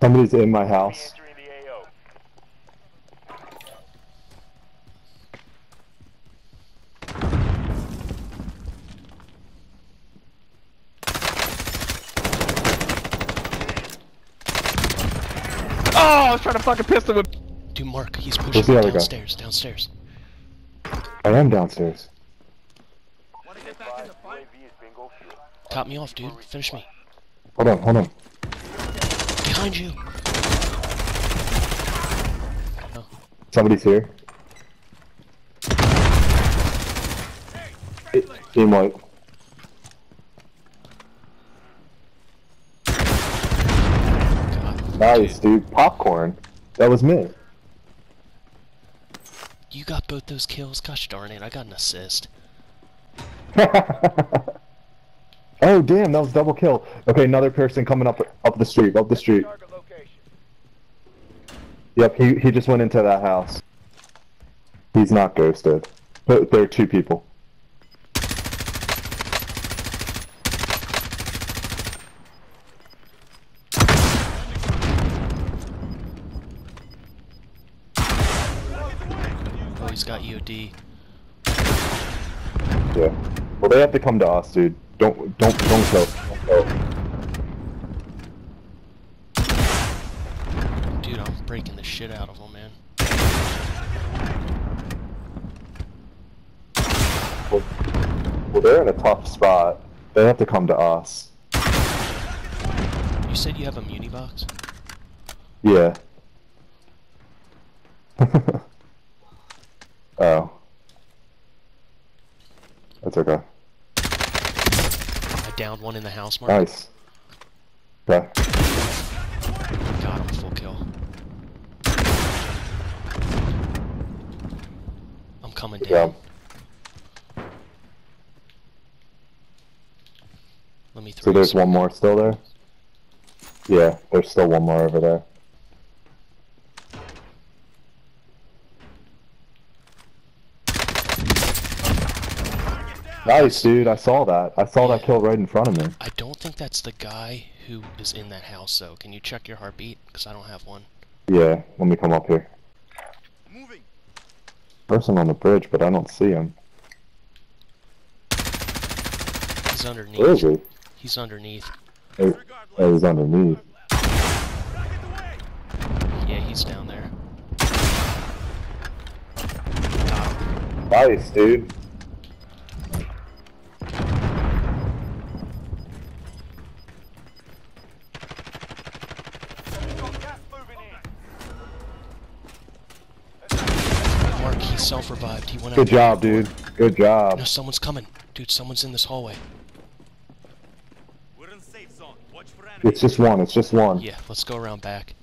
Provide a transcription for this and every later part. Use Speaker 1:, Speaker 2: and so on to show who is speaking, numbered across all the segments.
Speaker 1: Somebody's in my house.
Speaker 2: Entering the AO.
Speaker 3: Oh, I was trying to fucking pistol whip. Dude, Mark, he's pushing
Speaker 1: Where's the other guy?
Speaker 3: downstairs, downstairs.
Speaker 1: I am downstairs.
Speaker 2: Advised UAV is bingo fuel.
Speaker 3: Top me off, dude. Finish me.
Speaker 1: Hold on, hold on.
Speaker 3: Behind you.
Speaker 1: Somebody's here. Team white.
Speaker 3: God.
Speaker 1: Nice, dude. Popcorn. That was me.
Speaker 3: You got both those kills? Gosh darn it, I got an assist.
Speaker 1: oh damn, that was double kill. Okay, another person coming up up the street, up the street. Yep, he he just went into that house. He's not ghosted. But there are two people.
Speaker 3: Oh, he's got EOD.
Speaker 1: Yeah. Well, they have to come to us, dude. Don't don't don't kill. Don't kill.
Speaker 3: Dude, I'm breaking the shit out of him, man.
Speaker 1: Well, well, they're in a tough spot. They have to come to us.
Speaker 3: You said you have a muni box?
Speaker 1: Yeah. oh. That's okay.
Speaker 3: Downed one in the house, Mark.
Speaker 1: Nice. Okay.
Speaker 3: Got him, full kill. I'm coming
Speaker 1: Good
Speaker 3: down.
Speaker 1: job.
Speaker 3: Let me throw
Speaker 1: So there's one more still there? Yeah, there's still one more over there. Nice, dude. I saw that. I saw that kill right in front of me.
Speaker 3: I don't think that's the guy who is in that house, though. Can you check your heartbeat? Because I don't have one.
Speaker 1: Yeah, let me come up here.
Speaker 2: Moving.
Speaker 1: Person on the bridge, but I don't see him.
Speaker 3: He's underneath.
Speaker 1: Where is he?
Speaker 3: He's underneath.
Speaker 1: Oh, oh, he's underneath.
Speaker 3: Yeah, he's down there.
Speaker 1: Nice, dude.
Speaker 2: In.
Speaker 3: Mark, he self-revived. He went out.
Speaker 1: Good job, dude. Good job.
Speaker 3: No, someone's coming. Dude, someone's in this hallway.
Speaker 2: We're in safe zone. Watch for enemies.
Speaker 1: It's just one. It's just one.
Speaker 3: Yeah, let's go around back.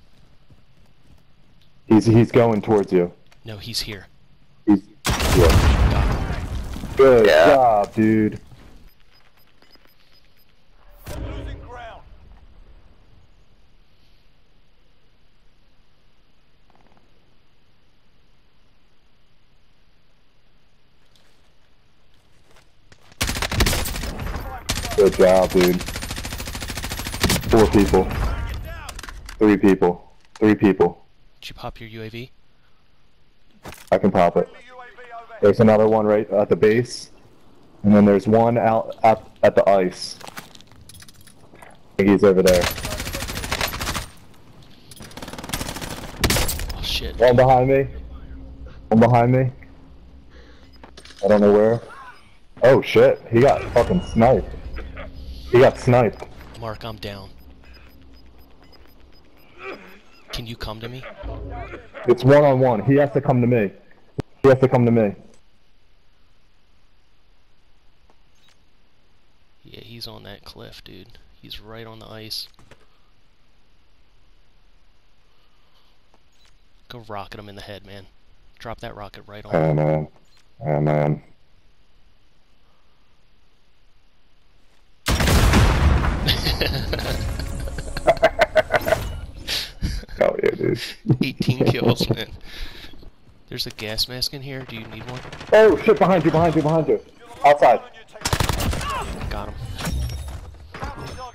Speaker 1: He's he's going towards you.
Speaker 3: No, he's here.
Speaker 1: He's yeah. Good
Speaker 4: Yeah.
Speaker 1: job, dude. Good job, dude. Four people. Three people. Three people.
Speaker 3: Did you pop your UAV?
Speaker 1: I can pop it. There's another one right at the base. And then there's one out at, at the ice. I think he's over there.
Speaker 3: Oh shit.
Speaker 1: One behind me. One behind me. I don't know where. Oh shit, he got fucking sniped. He got sniped.
Speaker 3: Mark, I'm down. Can you come to me?
Speaker 1: It's one on one. He has to come to me. He has to come to me.
Speaker 3: Yeah, he's on that cliff, dude. He's right on the ice. Go rocket him in the head, man. Drop that rocket right on.
Speaker 1: Oh man. Oh man. hell yeah, dude.
Speaker 3: 18 kills, man. There's a gas mask in here. Do you need one?
Speaker 1: Oh shit! Behind you! Behind you! Behind you! Outside.
Speaker 3: Got him.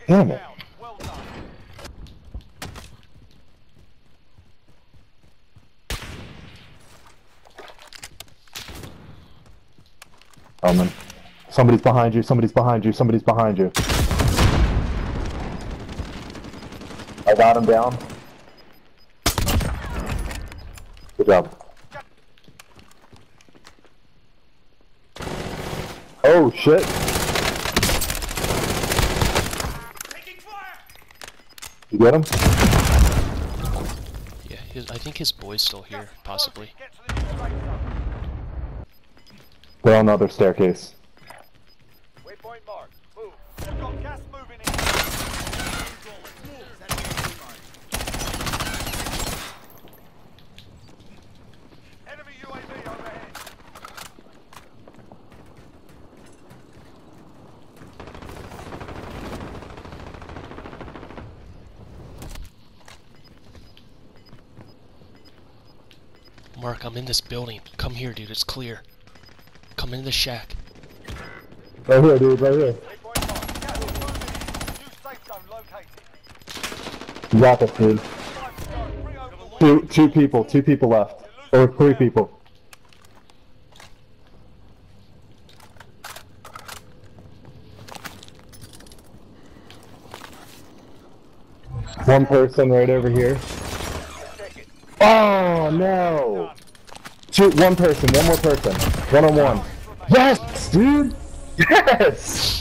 Speaker 1: Damn it. Coming. Somebody's behind you, somebody's behind you, somebody's behind you. I got him down. Good job. Oh shit. You get him?
Speaker 3: Yeah, his, I think his boy's still here, possibly.
Speaker 2: Get to the new safe zone.
Speaker 1: They're on the other staircase.
Speaker 2: Waypoint marked. Move. They've got gas moving in. Enemy UAV overhead.
Speaker 3: Mark, I'm in this building. Come here, dude. It's clear. Come in the shack.
Speaker 1: Right here, dude, right here. Got this, dude. Two, two people, two people left. Or three people. One person right over here. Oh no! Two, one person, one more person, one on one. Yes, dude. Yes.